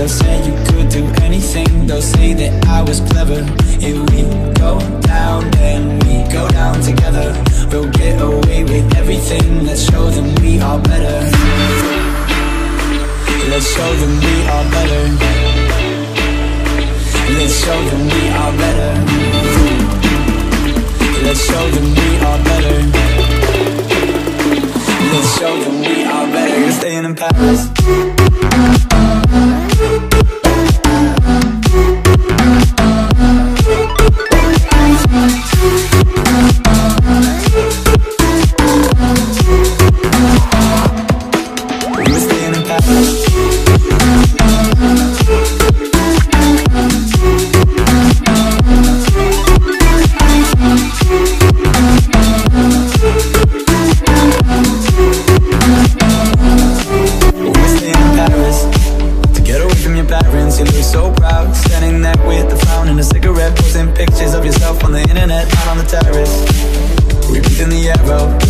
They'll say you could do anything. They'll say that I was clever. If we go down, then we go down together. We'll get away with everything. Let's show them we are better. Let's show them we are better. Let's show them we are better. Let's show them we are better. Let's show them we are better. You're staying in Paris so proud. Standing there with the phone and a cigarette Posting pictures of yourself on the internet Out on the terrace. We breathe in the air of